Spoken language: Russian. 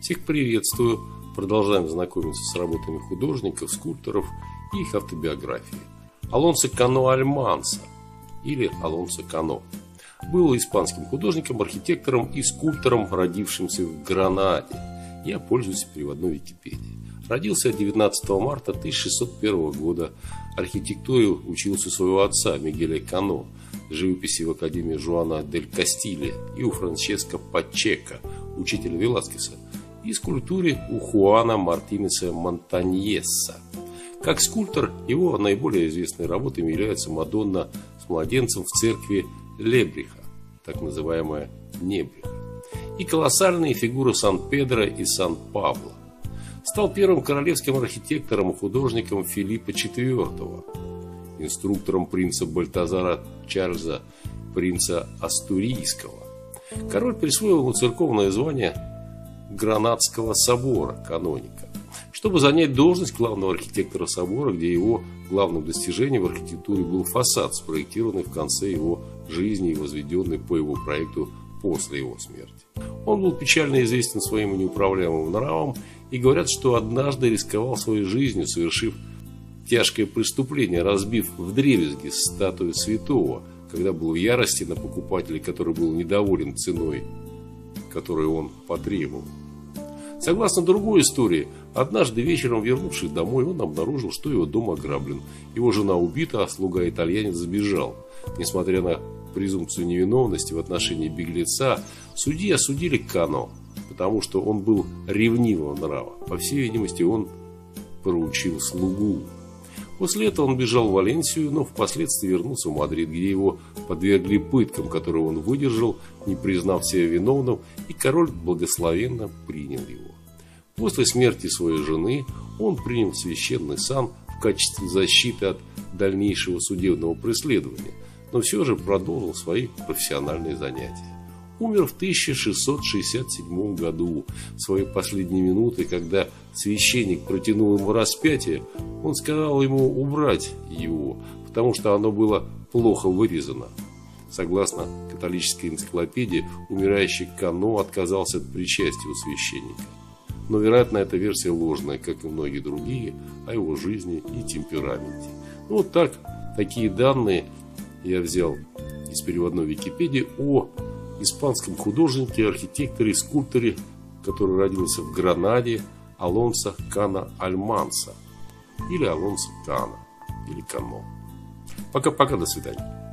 Всех приветствую. Продолжаем знакомиться с работами художников, скульпторов и их автобиографии. Алонсо Кано Альманса или Алонсо Кано был испанским художником, архитектором и скульптором, родившимся в Гранаде. Я пользуюсь переводной Википедией. Родился 19 марта 1601 года. Архитектуре учился у своего отца Мигеля Кано, живописи в Академии Жуана дель Кастиле и у Франческо Пачека, учителя Веласкеса, и скульптуре у Хуана Мартинеса Монтаньеса. Как скульптор, его наиболее известной работами является Мадонна с младенцем в церкви Лебриха, так называемая Небриха, и колоссальные фигуры Сан-Педро и Сан-Павла. Стал первым королевским архитектором и художником Филиппа IV, инструктором принца Бальтазара Чарльза, принца Астурийского. Король присвоил ему церковное звание Гранадского собора каноника, чтобы занять должность главного архитектора собора, где его главным достижением в архитектуре был фасад, спроектированный в конце его жизни и возведенный по его проекту после его смерти. Он был печально известен своим неуправляемым нравом и говорят, что однажды рисковал своей жизнью, совершив тяжкое преступление, разбив в древесге статую святого, когда был в ярости на покупателя, который был недоволен ценой, которую он потребовал. Согласно другой истории, однажды вечером, вернувшись домой, он обнаружил, что его дом ограблен. Его жена убита, а слуга-итальянец сбежал. Несмотря на презумпцию невиновности в отношении беглеца, судьи осудили Кано, потому что он был ревнивого нрава. По всей видимости, он проучил слугу. После этого он бежал в Валенсию, но впоследствии вернулся в Мадрид, где его подвергли пыткам, которые он выдержал, не признав себя виновным, и король благословенно принял его. После смерти своей жены он принял священный сан в качестве защиты от дальнейшего судебного преследования, но все же продолжил свои профессиональные занятия умер в 1667 году. В свои последние минуты, когда священник протянул ему распятие, он сказал ему убрать его, потому что оно было плохо вырезано. Согласно католической энциклопедии, умирающий Кано отказался от причастия у священника. Но, вероятно, эта версия ложная, как и многие другие, о его жизни и темпераменте. Ну, вот так, такие данные я взял из переводной Википедии о испанском художнике, архитекторе и скульпторе, который родился в Гранаде, Алонсо Кана Альманса или Алонсо Кана или Кано. Пока-пока, до свидания.